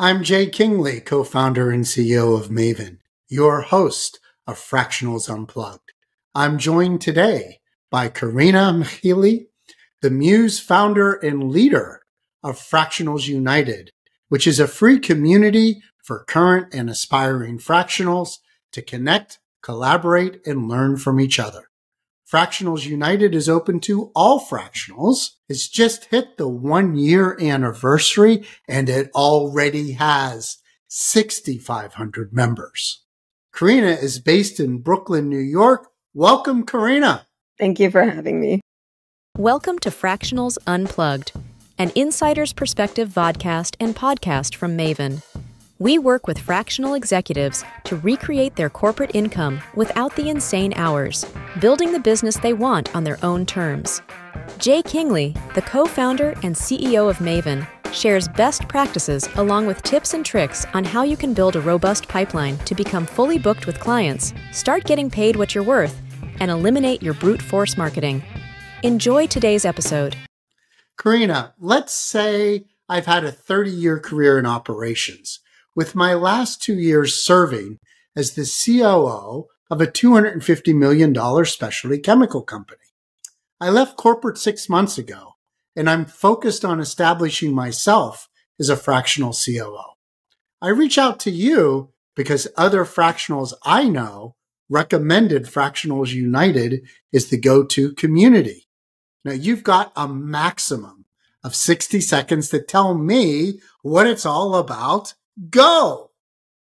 I'm Jay Kingley, co founder and CEO of Maven, your host of Fractionals Unplugged. I'm joined today by Karina Mikhli, the Muse founder and leader of Fractionals United, which is a free community for current and aspiring fractionals to connect, collaborate, and learn from each other. Fractionals United is open to all fractionals. It's just hit the one year anniversary and it already has 6,500 members. Karina is based in Brooklyn, New York. Welcome, Karina. Thank you for having me. Welcome to Fractionals Unplugged, an insider's perspective vodcast and podcast from Maven. We work with fractional executives to recreate their corporate income without the insane hours, building the business they want on their own terms. Jay Kingley, the co founder and CEO of Maven, shares best practices along with tips and tricks on how you can build a robust pipeline to become fully booked with clients, start getting paid what you're worth, and eliminate your brute force marketing. Enjoy today's episode. Karina, let's say I've had a 30 year career in operations with my last two years serving as the COO of a $250 million specialty chemical company. I left corporate six months ago and I'm focused on establishing myself as a fractional COO. I reach out to you because other fractionals I know recommended Fractionals United is the go-to community. Now you've got a maximum of 60 seconds to tell me what it's all about Go!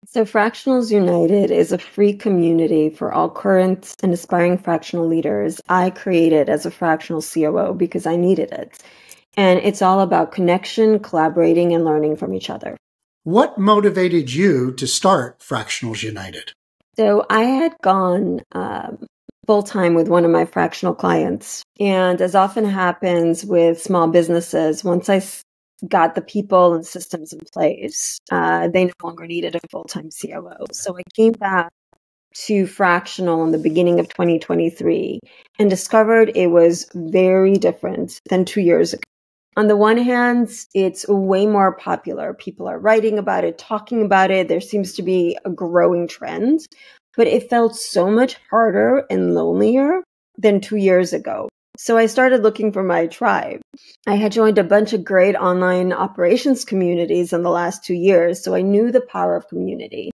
So, Fractionals United is a free community for all current and aspiring fractional leaders. I created as a fractional COO because I needed it. And it's all about connection, collaborating, and learning from each other. What motivated you to start Fractionals United? So, I had gone um, full time with one of my fractional clients. And as often happens with small businesses, once I got the people and systems in place, uh, they no longer needed a full time COO. So I came back to fractional in the beginning of 2023 and discovered it was very different than two years ago. On the one hand, it's way more popular. People are writing about it, talking about it. There seems to be a growing trend, but it felt so much harder and lonelier than two years ago. So I started looking for my tribe. I had joined a bunch of great online operations communities in the last two years, so I knew the power of community.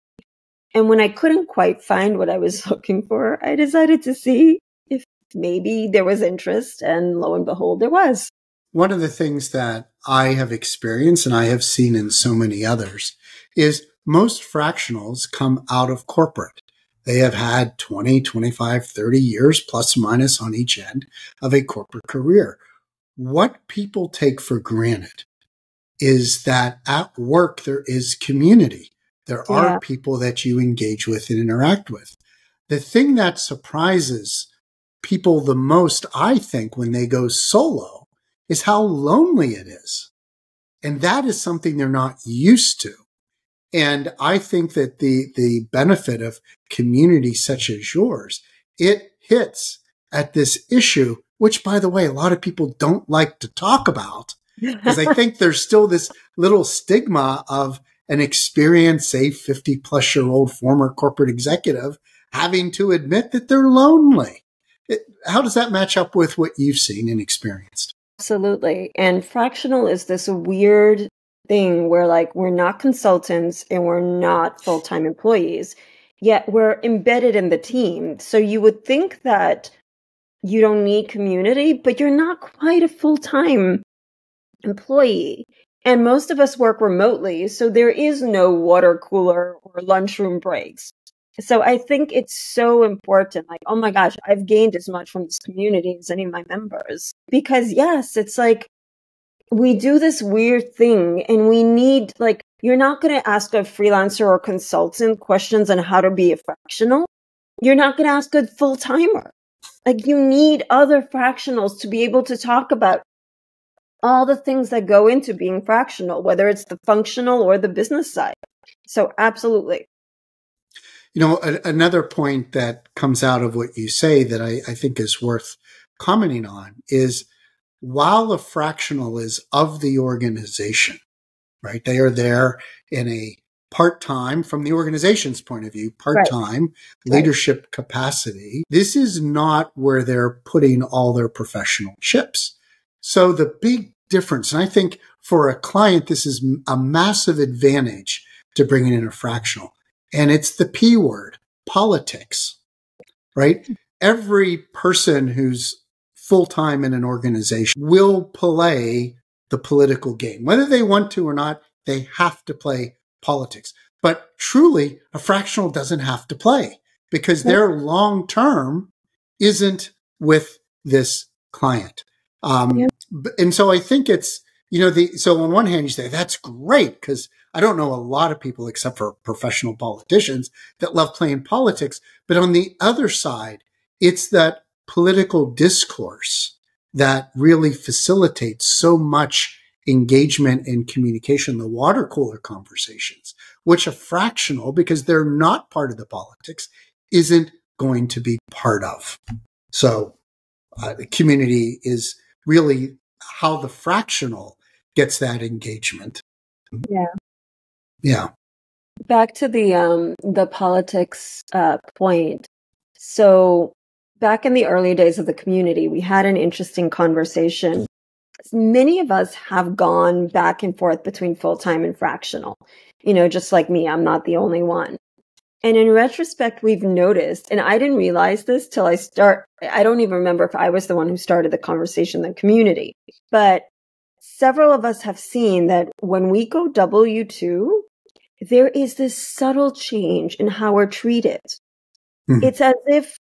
And when I couldn't quite find what I was looking for, I decided to see if maybe there was interest, and lo and behold, there was. One of the things that I have experienced and I have seen in so many others is most fractionals come out of corporate. They have had 20, 25, 30 years plus or minus on each end of a corporate career. What people take for granted is that at work there is community. There yeah. are people that you engage with and interact with. The thing that surprises people the most, I think, when they go solo is how lonely it is. And that is something they're not used to. And I think that the, the benefit of community such as yours, it hits at this issue, which by the way, a lot of people don't like to talk about because I think there's still this little stigma of an experienced, say 50 plus year old former corporate executive having to admit that they're lonely. It, how does that match up with what you've seen and experienced? Absolutely. And fractional is this weird thing where like we're not consultants and we're not full-time employees yet we're embedded in the team. So you would think that you don't need community but you're not quite a full-time employee. And most of us work remotely so there is no water cooler or lunchroom breaks. So i think it's so important like oh my gosh i've gained as much from this community as any of my members. Because yes it's like we do this weird thing and we need like you're not going to ask a freelancer or consultant questions on how to be a fractional. You're not going to ask a full timer like you need other fractionals to be able to talk about all the things that go into being fractional whether it's the functional or the business side. So absolutely. You know a- another point that comes out of what you say that I, I think is worth commenting on is while a fractional is of the organization, right? They are there in a part time, from the organization's point of view, part time right. leadership right. capacity. This is not where they're putting all their professional chips. So the big difference, and I think for a client, this is a massive advantage to bringing in a fractional. And it's the P word, politics, right? Every person who's full time in an organization will play the political game. Whether they want to or not, they have to play politics. But truly, a fractional doesn't have to play because their long term isn't with this client. Um, yeah. And so I think it's, you know, the, so on one hand, you say that's great because I don't know a lot of people except for professional politicians that love playing politics. But on the other side, it's that political discourse that really facilitates so much engagement and communication, the water cooler conversations, which a fractional, because they're not part of the politics, isn't going to be part of. So uh, the community is really how the fractional gets that engagement. Yeah. Yeah. Back to the um the politics uh point. So back in the early days of the community, we had an interesting conversation many of us have gone back and forth between full time and fractional. You know, just like me, I'm not the only one. And in retrospect, we've noticed, and I didn't realize this till I start, I don't even remember if I was the one who started the conversation in the community, but several of us have seen that when we go W2, there is this subtle change in how we're treated. Mm-hmm. It's as if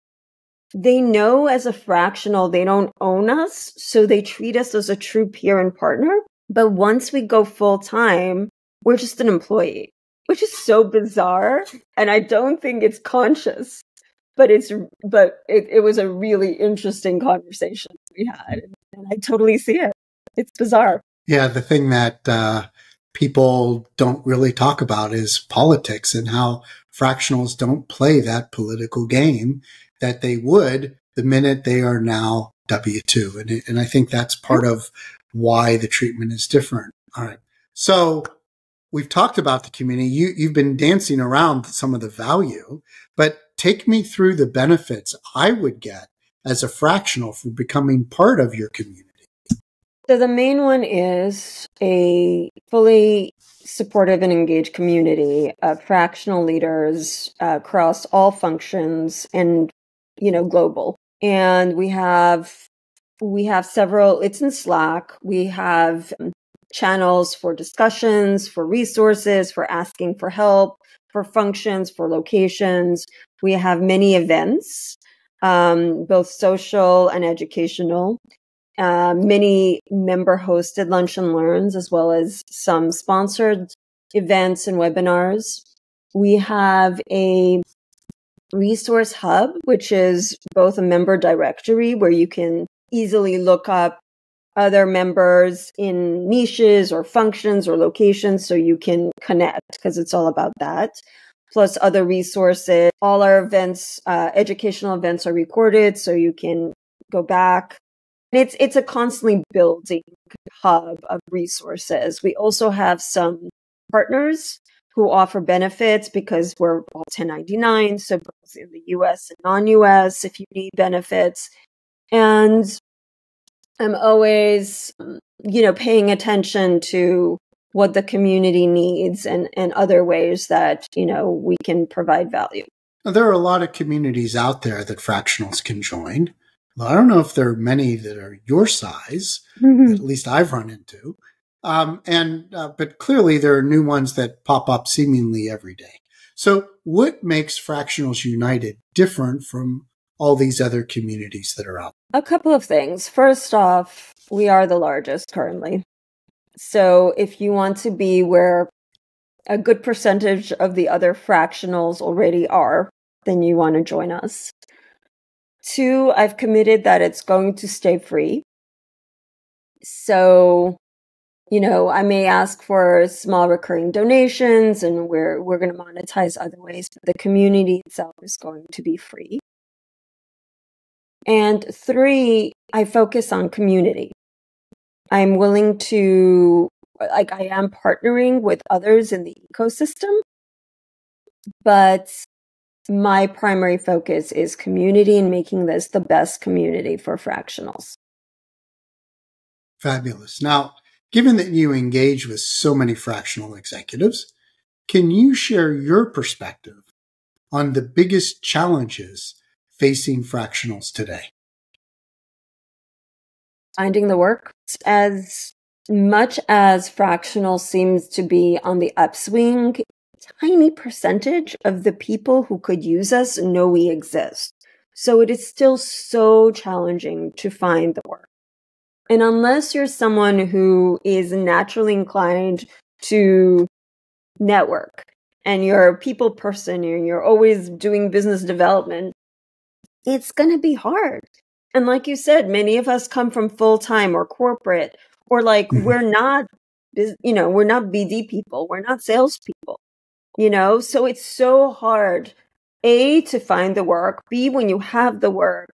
they know as a fractional they don't own us, so they treat us as a true peer and partner. But once we go full time, we're just an employee, which is so bizarre. And I don't think it's conscious, but it's, but it, it was a really interesting conversation we had. And I totally see it. It's bizarre. Yeah. The thing that, uh, people don't really talk about is politics and how fractionals don't play that political game that they would the minute they are now W2. And, and I think that's part of why the treatment is different. All right. So we've talked about the community. You, you've been dancing around some of the value, but take me through the benefits I would get as a fractional for becoming part of your community. So the main one is a fully supportive and engaged community of fractional leaders uh, across all functions and you know, global. And we have we have several it's in Slack. We have channels for discussions, for resources, for asking for help, for functions, for locations. We have many events, um, both social and educational. Uh, many member hosted lunch and learns, as well as some sponsored events and webinars. We have a resource hub, which is both a member directory where you can easily look up other members in niches or functions or locations so you can connect because it's all about that. Plus other resources. All our events, uh, educational events are recorded so you can go back. And it's, it's a constantly building hub of resources. We also have some partners who offer benefits because we're all 1099, so both in the US and non US if you need benefits. And I'm always, you know, paying attention to what the community needs and, and other ways that, you know, we can provide value. Now, there are a lot of communities out there that fractionals can join. Well, I don't know if there are many that are your size, mm-hmm. at least I've run into. Um, and uh, but clearly there are new ones that pop up seemingly every day. So what makes Fractionals United different from all these other communities that are out? There? A couple of things. First off, we are the largest currently. So if you want to be where a good percentage of the other fractionals already are, then you want to join us. Two, I've committed that it's going to stay free. So you know, I may ask for small recurring donations and we're we're going to monetize other ways, but the community itself is going to be free. And three, I focus on community. I'm willing to like I am partnering with others in the ecosystem, but my primary focus is community and making this the best community for fractionals. Fabulous. Now, given that you engage with so many fractional executives, can you share your perspective on the biggest challenges facing fractionals today? Finding the work. As much as fractional seems to be on the upswing, tiny percentage of the people who could use us know we exist. So it is still so challenging to find the work. And unless you're someone who is naturally inclined to network and you're a people person and you're always doing business development, it's going to be hard. And like you said, many of us come from full time or corporate, or like mm-hmm. we're not, you know, we're not BD people, we're not salespeople, you know? So it's so hard, A, to find the work, B, when you have the work,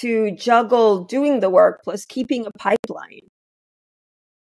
to juggle doing the work plus keeping a pipeline.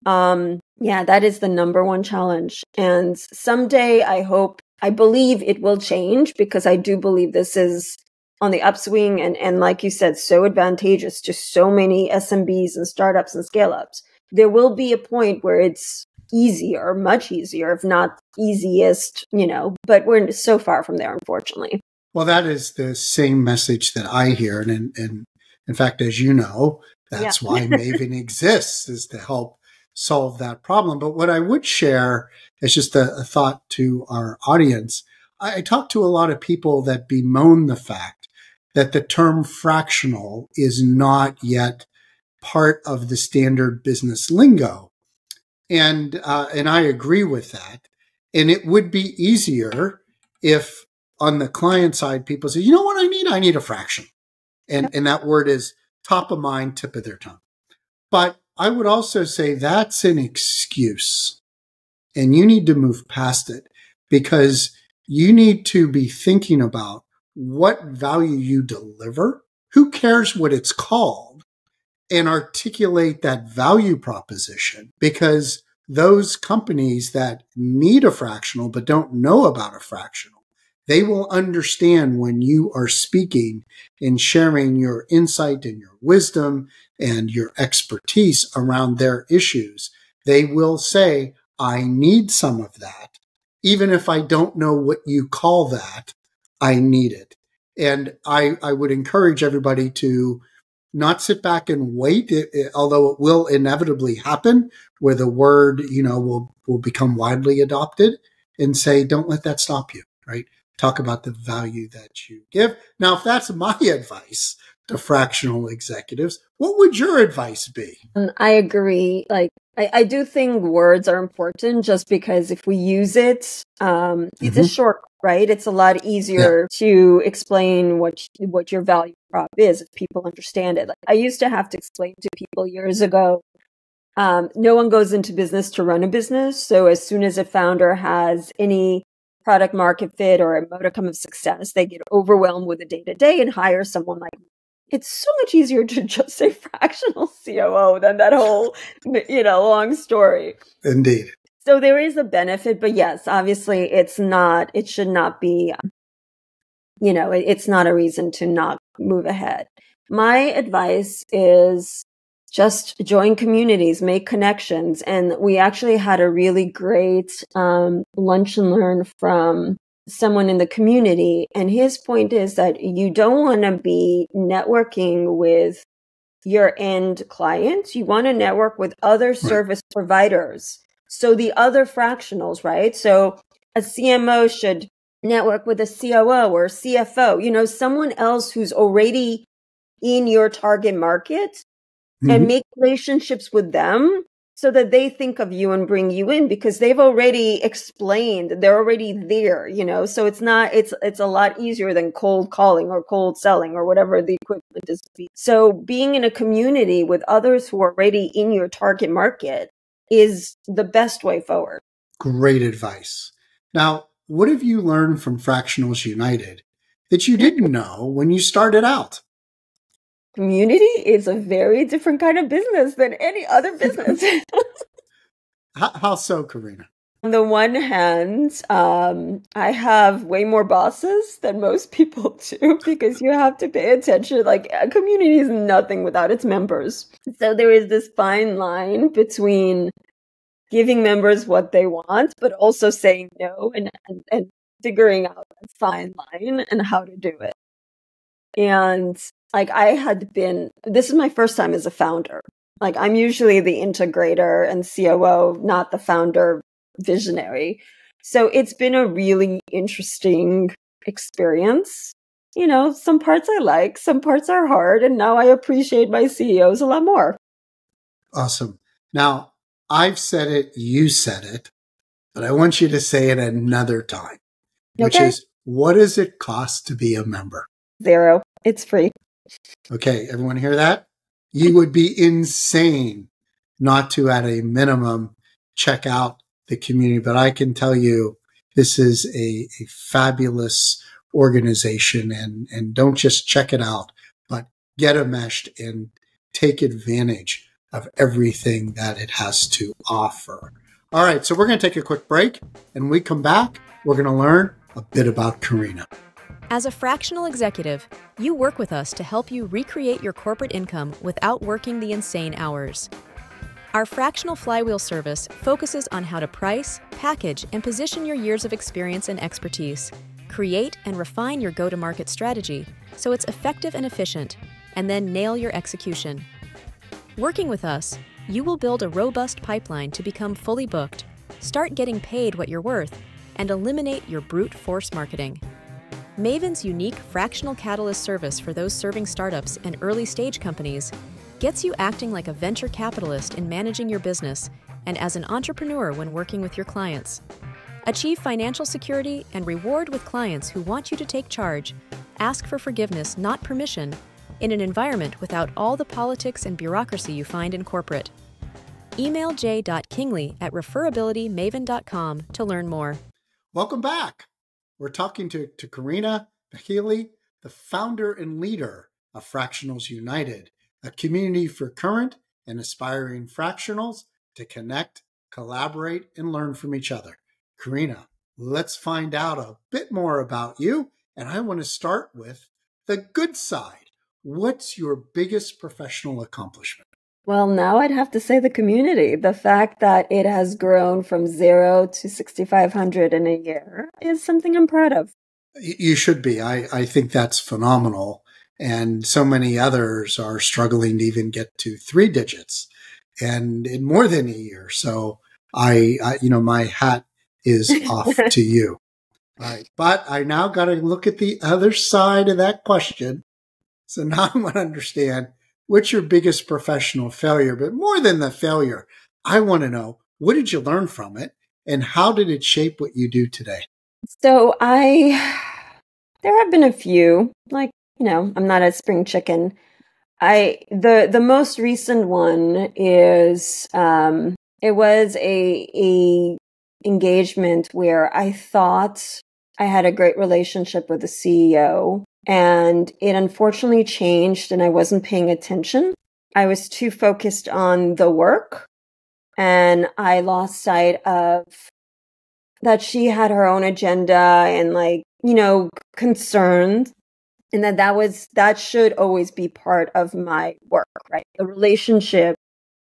Um, yeah, that is the number one challenge. And someday I hope, I believe it will change because I do believe this is on the upswing and, and like you said, so advantageous to so many SMBs and startups and scale ups. There will be a point where it's easier, much easier, if not easiest, you know, but we're so far from there, unfortunately. Well, that is the same message that I hear. And, and in fact, as you know, that's yeah. why Maven exists is to help solve that problem. But what I would share is just a, a thought to our audience. I, I talk to a lot of people that bemoan the fact that the term fractional is not yet part of the standard business lingo. And, uh, and I agree with that. And it would be easier if on the client side, people say, you know what I need? I need a fraction. And, and that word is top of mind, tip of their tongue. But I would also say that's an excuse and you need to move past it because you need to be thinking about what value you deliver. Who cares what it's called and articulate that value proposition because those companies that need a fractional but don't know about a fractional they will understand when you are speaking and sharing your insight and your wisdom and your expertise around their issues. They will say, I need some of that. Even if I don't know what you call that, I need it. And I, I would encourage everybody to not sit back and wait, it, it, although it will inevitably happen where the word, you know, will, will become widely adopted and say, don't let that stop you, right? Talk about the value that you give. Now, if that's my advice to fractional executives, what would your advice be? I agree. Like, I, I do think words are important just because if we use it, um, it's mm-hmm. a short, right? It's a lot easier yeah. to explain what what your value prop is if people understand it. Like, I used to have to explain to people years ago um, no one goes into business to run a business. So as soon as a founder has any product market fit or a modicum of success, they get overwhelmed with the day to day and hire someone like me. It's so much easier to just say fractional COO than that whole, you know, long story. Indeed. So there is a benefit, but yes, obviously it's not, it should not be, um, you know, it's not a reason to not move ahead. My advice is just join communities, make connections. And we actually had a really great um, lunch and learn from someone in the community. And his point is that you don't want to be networking with your end clients. You want to network with other service right. providers. So the other fractionals, right? So a CMO should network with a COO or CFO, you know, someone else who's already in your target market mm-hmm. and make relationships with them so that they think of you and bring you in because they've already explained they're already there you know? So it's not it's it's a lot easier than cold calling or cold selling or whatever the equivalent is so being in a community with others who are already in your target market is the best way forward. Great advice. Now what have you learned from fractionals united that you didn't know when you started out community is a very different kind of business than any other business. How, how so, Karina? On the one hand, um, I have way more bosses than most people do because you have to pay attention. Like a community is nothing without its members. So there is this fine line between giving members what they want, but also saying no and, and, and figuring out a fine line and how to do it. And like I had been, this is my first time as a founder. Like I'm usually the integrator and COO, not the founder visionary. So it's been a really interesting experience. You know, some parts I like, some parts are hard, and now I appreciate my CEOs a lot more. Awesome. Now, I've said it, you said it, but I want you to say it another time, which okay. is what does it cost to be a member? Zero. It's free. Okay, everyone hear that? You would be insane not to, at a minimum, check out the community. But I can tell you, this is a, a fabulous organization and, and don't just check it out, but get enmeshed and take advantage of everything that it has to offer. All right. So we're going to take a quick break and when we come back. We're going to learn a bit about Karina. As a fractional executive, you work with us to help you recreate your corporate income without working the insane hours. Our fractional flywheel service focuses on how to price, package, and position your years of experience and expertise, create and refine your go to market strategy so it's effective and efficient, and then nail your execution. Working with us, you will build a robust pipeline to become fully booked, start getting paid what you're worth, and eliminate your brute force marketing. Maven's unique fractional catalyst service for those serving startups and early stage companies gets you acting like a venture capitalist in managing your business and as an entrepreneur when working with your clients. Achieve financial security and reward with clients who want you to take charge, ask for forgiveness, not permission, in an environment without all the politics and bureaucracy you find in corporate. Email j.kingley at referabilitymaven.com to learn more. Welcome back. We're talking to, to Karina Mikhli, the founder and leader of Fractionals United a community for current and aspiring fractionals to connect, collaborate, and learn from each other. Karina, let's find out a bit more about you. And I want to start with the good side. What's your biggest professional accomplishment? Well, now I'd have to say the community. The fact that it has grown from zero to 6,500 in a year is something I'm proud of. You should be. I, I think that's phenomenal and so many others are struggling to even get to three digits and in more than a year. So I, I you know, my hat is off to you. Right. But I now got to look at the other side of that question. So now I want to understand what's your biggest professional failure, but more than the failure, I want to know what did you learn from it and how did it shape what you do today? So I, there have been a few, like you know, I'm not a spring chicken. I the the most recent one is um it was a a engagement where I thought I had a great relationship with the CEO and it unfortunately changed and I wasn't paying attention. I was too focused on the work and I lost sight of that she had her own agenda and like, you know, concerns and that that was that should always be part of my work right the relationship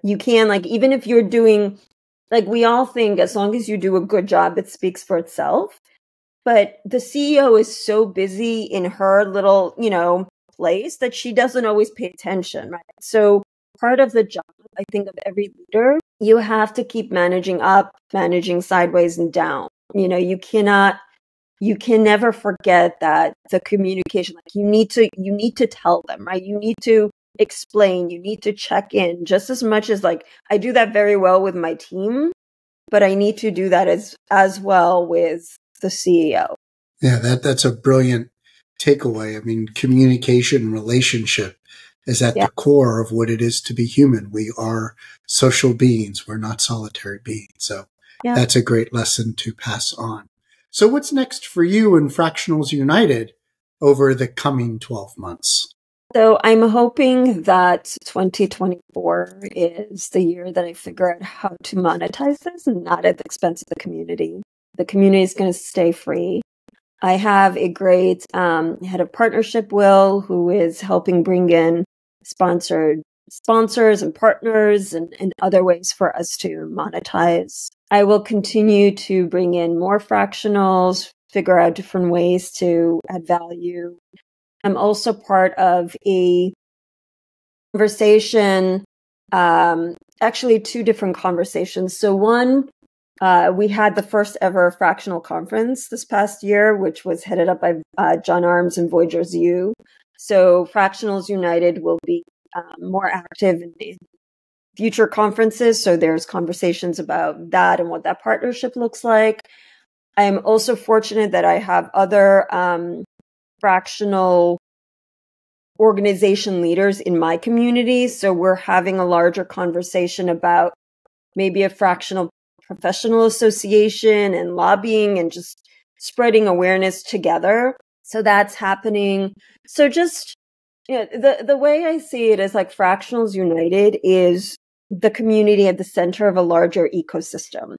you can like even if you're doing like we all think as long as you do a good job it speaks for itself but the ceo is so busy in her little you know place that she doesn't always pay attention right? So part of the job i think of every leader you have to keep managing up managing sideways and down. You know you cannot you can never forget that the communication like you need to you need to tell them right? You need to explain you need to check in just as much as like i do that very well with my team but i need to do that as as well with the ceo yeah that that's a brilliant takeaway i mean communication relationship is at yeah. the core of what it is to be human we are social beings we're not solitary beings so yeah. that's a great lesson to pass on so what's next for you and Fractionals United over the coming 12 months? So I'm hoping that 2024 is the year that I figure out how to monetize this and not at the expense of the community. The community is going to stay free. I have a great um, head of partnership, Will, who is helping bring in sponsored sponsors and partners and, and other ways for us to monetize. I will continue to bring in more fractionals, figure out different ways to add value. I'm also part of a conversation, um, actually two different conversations. So one, uh, we had the first ever fractional conference this past year, which was headed up by uh, John Arms and Voyagers U. So Fractionals United will be um, more active in, future conferences. So there's conversations about that and what that partnership looks like. I am also fortunate that I have other um, fractional organization leaders in my community. So we're having a larger conversation about maybe a fractional professional association and lobbying and just spreading awareness together. So that's happening. So just yeah, the the way I see it is like Fractionals United is the community at the center of a larger ecosystem.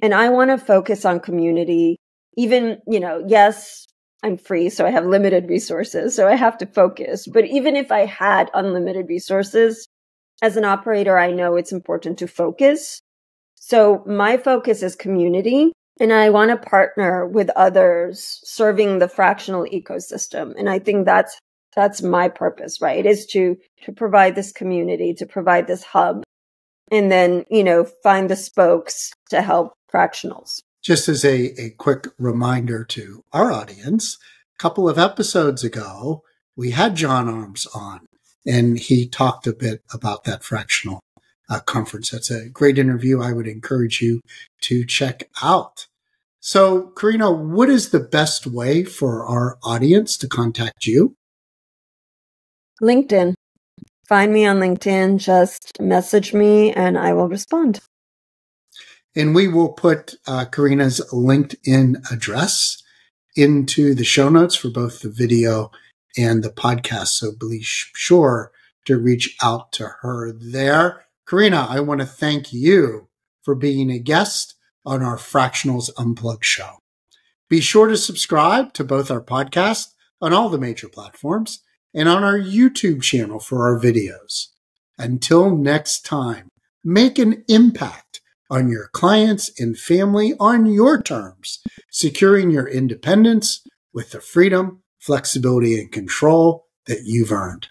And I want to focus on community. Even, you know, yes, I'm free, so I have limited resources, so I have to focus. But even if I had unlimited resources, as an operator, I know it's important to focus. So my focus is community and I want to partner with others serving the fractional ecosystem. And I think that's that's my purpose, right? Is to, to provide this community, to provide this hub and then, you know, find the spokes to help fractionals. Just as a, a quick reminder to our audience, a couple of episodes ago, we had John Arms on and he talked a bit about that fractional uh, conference. That's a great interview. I would encourage you to check out. So, Karina, what is the best way for our audience to contact you? LinkedIn. Find me on LinkedIn, just message me and I will respond. And we will put uh, Karina's LinkedIn address into the show notes for both the video and the podcast. So be sure to reach out to her there. Karina, I want to thank you for being a guest on our Fractionals Unplugged show. Be sure to subscribe to both our podcast on all the major platforms and on our YouTube channel for our videos. Until next time, make an impact on your clients and family on your terms, securing your independence with the freedom, flexibility, and control that you've earned.